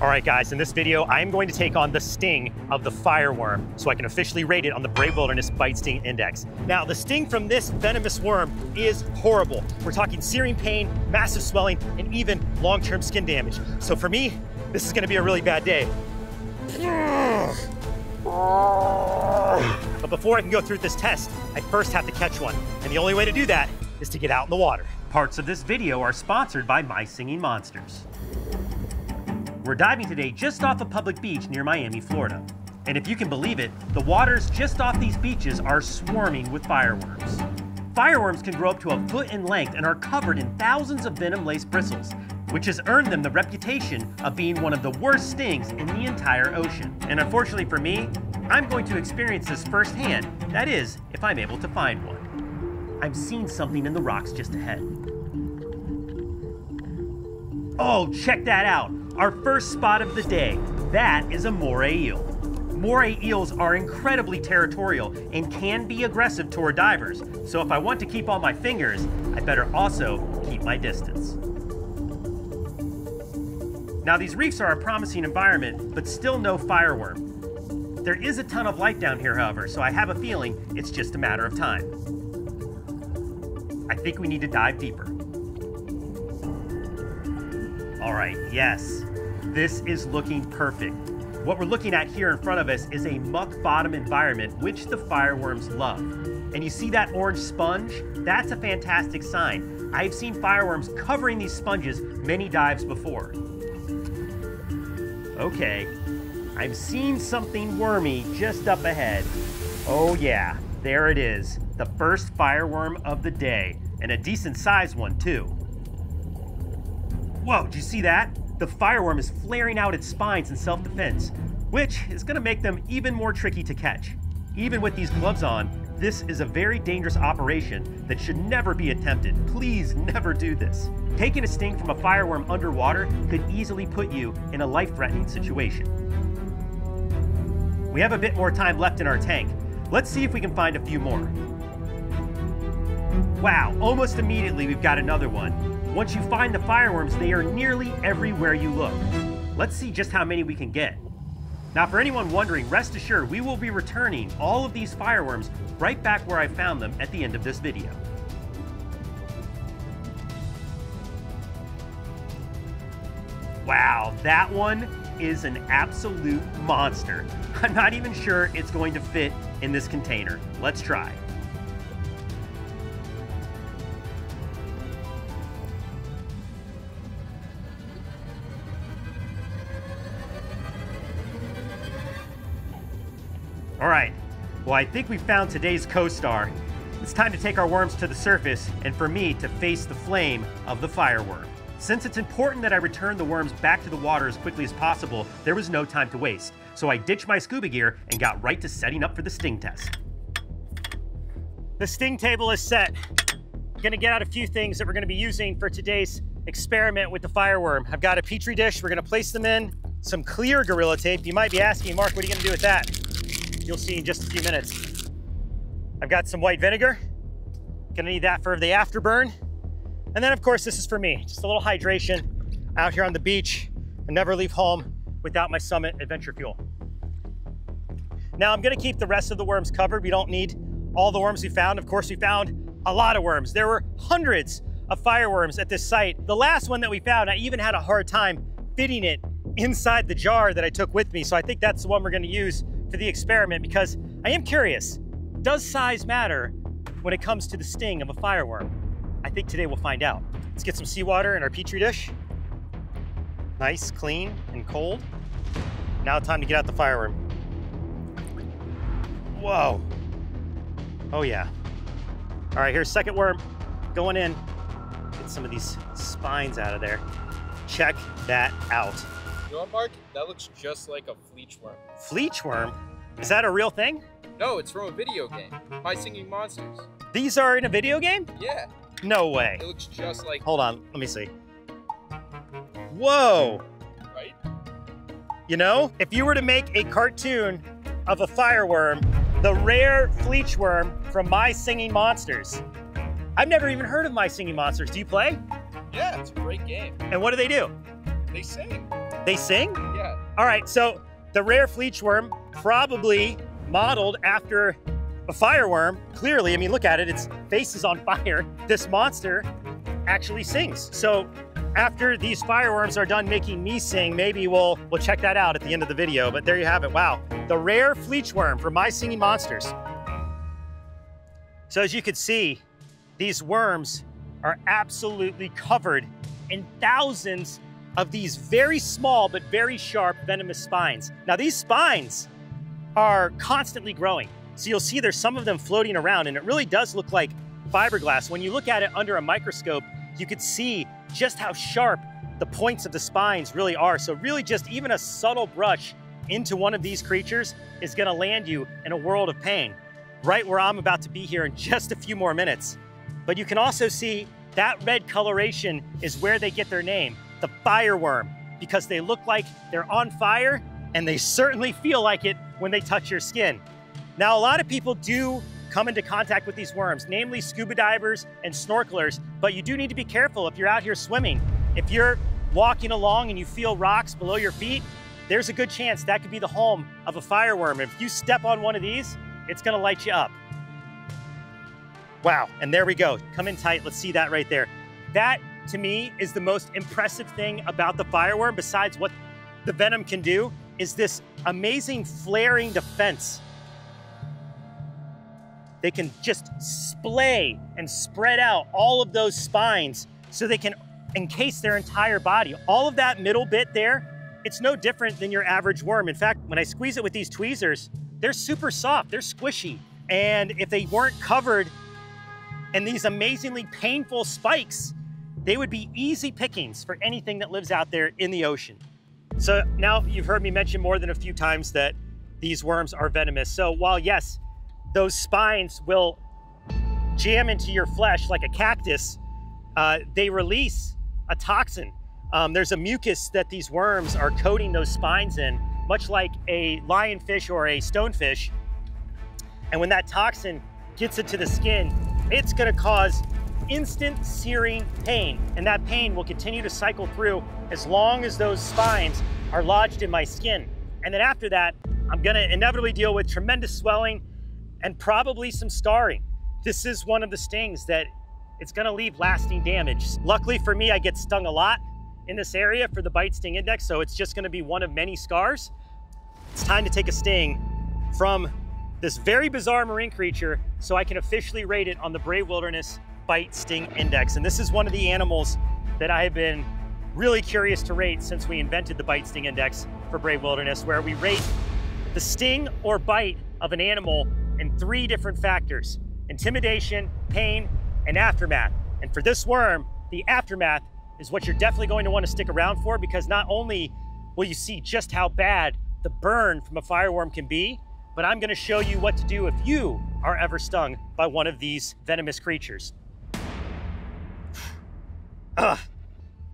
All right, guys, in this video, I am going to take on the sting of the fireworm so I can officially rate it on the Brave Wilderness Bite Sting Index. Now, the sting from this venomous worm is horrible. We're talking searing pain, massive swelling, and even long-term skin damage. So for me, this is gonna be a really bad day. But before I can go through this test, I first have to catch one. And the only way to do that is to get out in the water. Parts of this video are sponsored by My Singing Monsters. We're diving today just off a public beach near Miami, Florida. And if you can believe it, the waters just off these beaches are swarming with fireworms. Fireworms can grow up to a foot in length and are covered in thousands of venom-laced bristles, which has earned them the reputation of being one of the worst stings in the entire ocean. And unfortunately for me, I'm going to experience this firsthand, that is, if I'm able to find one. I'm seeing something in the rocks just ahead. Oh, check that out! Our first spot of the day. That is a moray eel. Moray eels are incredibly territorial and can be aggressive toward divers, so if I want to keep all my fingers, I better also keep my distance. Now these reefs are a promising environment, but still no fireworm. There is a ton of light down here, however, so I have a feeling it's just a matter of time. I think we need to dive deeper. All right, yes, this is looking perfect. What we're looking at here in front of us is a muck bottom environment, which the fireworms love. And you see that orange sponge? That's a fantastic sign. I've seen fireworms covering these sponges many dives before. Okay, I'm seeing something wormy just up ahead. Oh yeah, there it is. The first fireworm of the day, and a decent sized one too. Whoa, did you see that? The fireworm is flaring out its spines in self-defense, which is gonna make them even more tricky to catch. Even with these gloves on, this is a very dangerous operation that should never be attempted. Please never do this. Taking a sting from a fireworm underwater could easily put you in a life-threatening situation. We have a bit more time left in our tank. Let's see if we can find a few more. Wow, almost immediately we've got another one. Once you find the fireworms, they are nearly everywhere you look. Let's see just how many we can get. Now, for anyone wondering, rest assured we will be returning all of these fireworms right back where I found them at the end of this video. Wow, that one is an absolute monster. I'm not even sure it's going to fit in this container. Let's try. All right, well, I think we found today's co-star. It's time to take our worms to the surface and for me to face the flame of the fireworm. Since it's important that I return the worms back to the water as quickly as possible, there was no time to waste. So I ditched my scuba gear and got right to setting up for the sting test. The sting table is set. I'm gonna get out a few things that we're gonna be using for today's experiment with the fireworm. I've got a Petri dish, we're gonna place them in, some clear Gorilla Tape. You might be asking, Mark, what are you gonna do with that? You'll see in just a few minutes. I've got some white vinegar. Gonna need that for the afterburn. And then of course, this is for me, just a little hydration out here on the beach. I never leave home without my Summit Adventure Fuel. Now I'm gonna keep the rest of the worms covered. We don't need all the worms we found. Of course, we found a lot of worms. There were hundreds of fireworms at this site. The last one that we found, I even had a hard time fitting it inside the jar that I took with me. So I think that's the one we're gonna use for the experiment because I am curious, does size matter when it comes to the sting of a fireworm? I think today we'll find out. Let's get some seawater in our Petri dish. Nice, clean, and cold. Now time to get out the fireworm. Whoa. Oh yeah. All right, here's second worm going in. Get some of these spines out of there. Check that out. You know what, Mark? That looks just like a Fleechwurm. Fleech worm? Is that a real thing? No, it's from a video game. My Singing Monsters. These are in a video game? Yeah, No way. it looks just like. Hold on, let me see. Whoa! Right? You know, if you were to make a cartoon of a fireworm, the rare Fleechwurm from My Singing Monsters. I've never even heard of My Singing Monsters. Do you play? Yeah, it's a great game. And what do they do? They sing. They sing? Yeah. All right, so the rare Fleechwurm probably modeled after a fireworm. Clearly, I mean, look at it, its face is on fire. This monster actually sings. So after these fireworms are done making me sing, maybe we'll we'll check that out at the end of the video. But there you have it. Wow, the rare Fleechwurm from My Singing Monsters. So as you can see, these worms are absolutely covered in thousands of these very small but very sharp venomous spines. Now these spines are constantly growing. So you'll see there's some of them floating around and it really does look like fiberglass. When you look at it under a microscope, you could see just how sharp the points of the spines really are. So really just even a subtle brush into one of these creatures is gonna land you in a world of pain, right where I'm about to be here in just a few more minutes. But you can also see that red coloration is where they get their name, the fireworm, because they look like they're on fire and they certainly feel like it when they touch your skin. Now, a lot of people do come into contact with these worms, namely scuba divers and snorkelers, but you do need to be careful if you're out here swimming. If you're walking along and you feel rocks below your feet, there's a good chance that could be the home of a fireworm. If you step on one of these, it's gonna light you up. Wow, and there we go. Come in tight, let's see that right there. That, to me, is the most impressive thing about the fireworm, besides what the venom can do, is this amazing flaring defense they can just splay and spread out all of those spines so they can encase their entire body. All of that middle bit there, it's no different than your average worm. In fact, when I squeeze it with these tweezers, they're super soft, they're squishy. And if they weren't covered in these amazingly painful spikes, they would be easy pickings for anything that lives out there in the ocean. So now you've heard me mention more than a few times that these worms are venomous. So while yes, those spines will jam into your flesh like a cactus, uh, they release a toxin. Um, there's a mucus that these worms are coating those spines in, much like a lionfish or a stonefish. And when that toxin gets into the skin, it's gonna cause instant searing pain. And that pain will continue to cycle through as long as those spines are lodged in my skin. And then after that, I'm gonna inevitably deal with tremendous swelling and probably some scarring. This is one of the stings that it's gonna leave lasting damage. Luckily for me, I get stung a lot in this area for the bite sting index, so it's just gonna be one of many scars. It's time to take a sting from this very bizarre marine creature so I can officially rate it on the Brave Wilderness Bite Sting Index. And this is one of the animals that I have been really curious to rate since we invented the Bite Sting Index for Brave Wilderness, where we rate the sting or bite of an animal in three different factors intimidation, pain, and aftermath. And for this worm, the aftermath is what you're definitely going to want to stick around for because not only will you see just how bad the burn from a fireworm can be, but I'm going to show you what to do if you are ever stung by one of these venomous creatures. Ugh.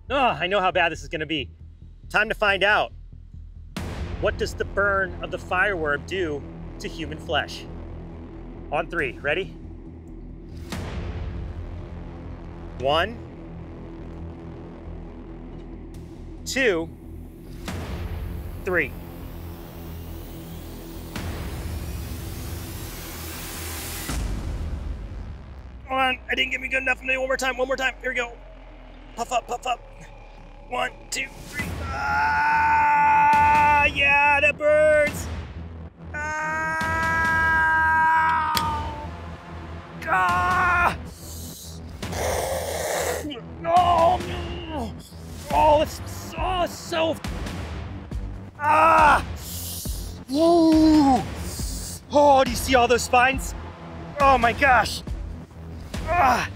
Ugh, I know how bad this is going to be. Time to find out. What does the burn of the fireworm do to human flesh? On three, ready? One, two, three. Come on, I didn't get me good enough. Maybe one more time, one more time. Here we go. Puff up, puff up. One, two, three. Ah, yeah, that burns. Ah! No! Oh, it's so, so. Ah! Ooh! Oh, do you see all those spines? Oh my gosh! Ah!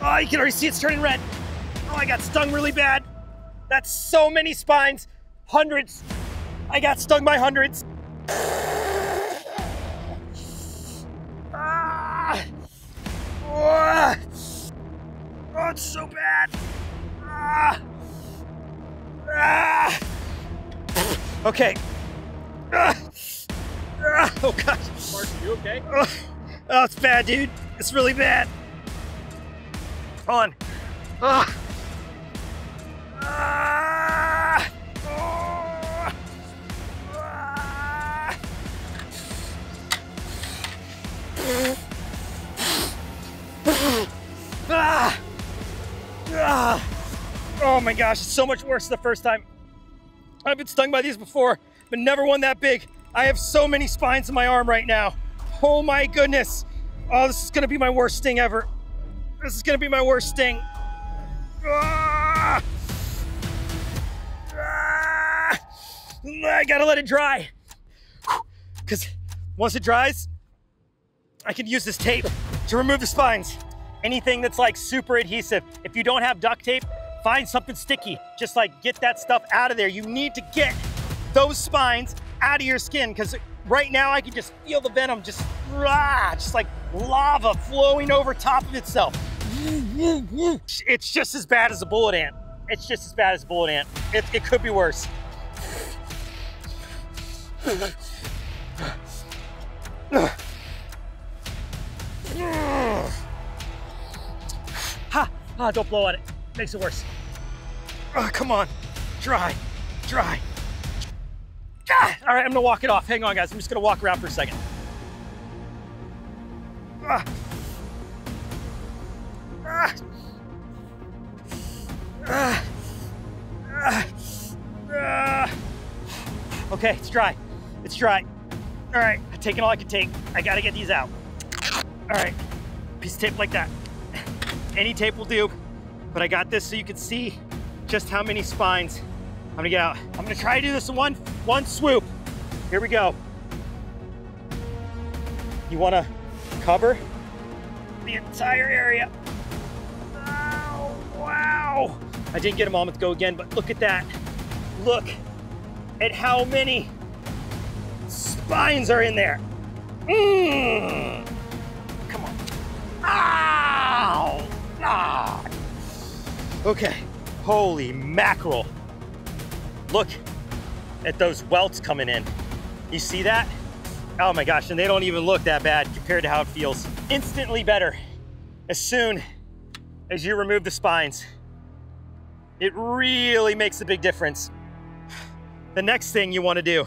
Oh, you can already see it's turning red. Oh, I got stung really bad. That's so many spines. Hundreds. I got stung by hundreds. Oh, oh it's so bad. Ah. Ah. Okay. Ah. Ah. Oh god. Mark, are you okay? Oh, oh, it's bad, dude. It's really bad. Oh. Oh my gosh, it's so much worse the first time. I've been stung by these before, but never one that big. I have so many spines in my arm right now. Oh my goodness. Oh, this is gonna be my worst sting ever. This is gonna be my worst sting. Ah! Ah! I gotta let it dry. Because once it dries, I can use this tape to remove the spines. Anything that's like super adhesive. If you don't have duct tape, find something sticky. Just like get that stuff out of there. You need to get those spines out of your skin because right now I can just feel the venom just, rah, just like lava flowing over top of itself. It's just as bad as a bullet ant. It's just as bad as a bullet ant. It, it could be worse. Ha! Ah, don't blow on it. Makes it worse. Oh, come on. Dry. Dry. Ah, all right, I'm gonna walk it off. Hang on, guys. I'm just gonna walk around for a second. Ah. Ah. Ah. Okay, it's dry. It's dry. All right, I'm taking all I can take. I gotta get these out. All right, piece of tape like that. Any tape will do, but I got this so you can see just how many spines gonna get out. I'm gonna try to do this in one, one swoop. Here we go. You wanna cover the entire area. Oh, wow. I didn't get a moment to go again, but look at that. Look at how many spines are in there. Mm. Come on. Ow! Ah. Okay. Holy mackerel. Look at those welts coming in. You see that? Oh my gosh, and they don't even look that bad compared to how it feels. Instantly better as soon as you remove the spines. It really makes a big difference. The next thing you wanna do,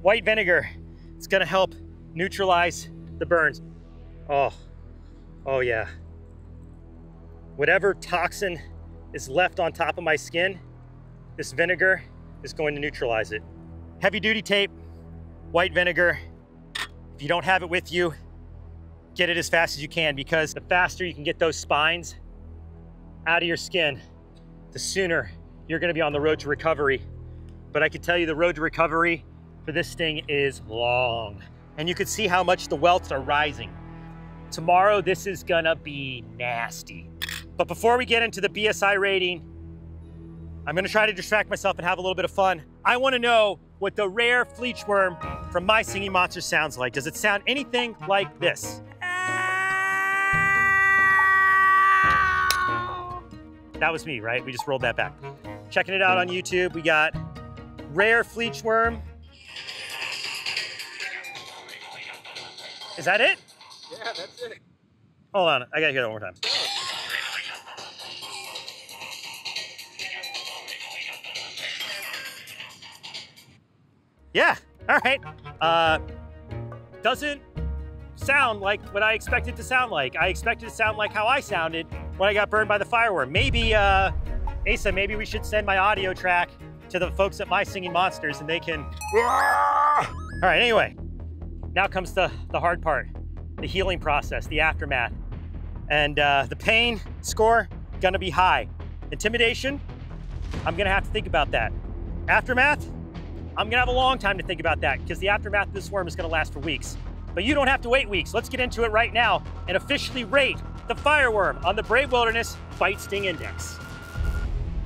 white vinegar. It's gonna help neutralize the burns. Oh, oh yeah. Whatever toxin is left on top of my skin, this vinegar is going to neutralize it. Heavy duty tape, white vinegar. If you don't have it with you, get it as fast as you can because the faster you can get those spines out of your skin, the sooner you're gonna be on the road to recovery. But I can tell you the road to recovery for this sting is long. And you can see how much the welts are rising. Tomorrow, this is gonna be nasty. But before we get into the BSI rating, I'm gonna try to distract myself and have a little bit of fun. I wanna know what the rare Fleechwurm from My Singing Monster sounds like. Does it sound anything like this? That was me, right? We just rolled that back. Checking it out on YouTube, we got rare Fleechwurm. Is that it? Yeah, that's it. Hold on, I gotta hear that one more time. Yeah, all right. Uh, doesn't sound like what I expected to sound like. I expected to sound like how I sounded when I got burned by the fireworm. Maybe, uh, Asa, maybe we should send my audio track to the folks at My Singing Monsters and they can. All right, anyway, now comes the, the hard part the healing process, the aftermath. And uh, the pain score, gonna be high. Intimidation, I'm gonna have to think about that. Aftermath, I'm gonna have a long time to think about that because the aftermath of this worm is gonna last for weeks. But you don't have to wait weeks. Let's get into it right now and officially rate the fireworm on the Brave Wilderness Bite Sting Index.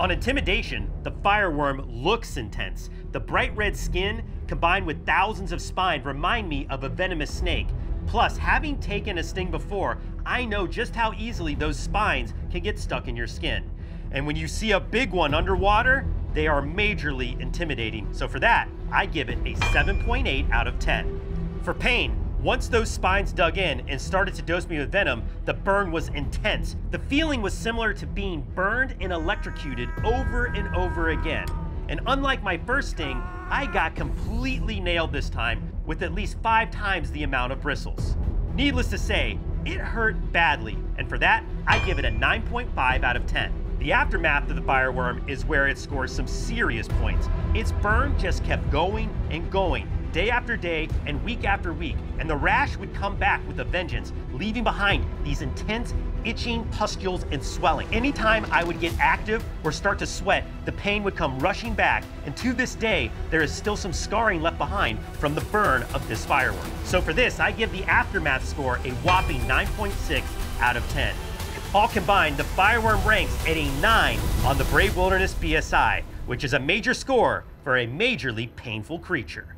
On intimidation, the fireworm looks intense. The bright red skin combined with thousands of spine remind me of a venomous snake. Plus, having taken a sting before, I know just how easily those spines can get stuck in your skin. And when you see a big one underwater, they are majorly intimidating. So for that, I give it a 7.8 out of 10. For pain, once those spines dug in and started to dose me with venom, the burn was intense. The feeling was similar to being burned and electrocuted over and over again. And unlike my first sting, I got completely nailed this time with at least five times the amount of bristles. Needless to say, it hurt badly, and for that, I give it a 9.5 out of 10. The aftermath of the fireworm is where it scores some serious points. Its burn just kept going and going, day after day and week after week, and the rash would come back with a vengeance, leaving behind these intense itching, pustules, and swelling. Anytime I would get active or start to sweat, the pain would come rushing back, and to this day, there is still some scarring left behind from the burn of this fireworm. So for this, I give the aftermath score a whopping 9.6 out of 10. All combined, the fireworm ranks at a 9 on the Brave Wilderness BSI, which is a major score for a majorly painful creature.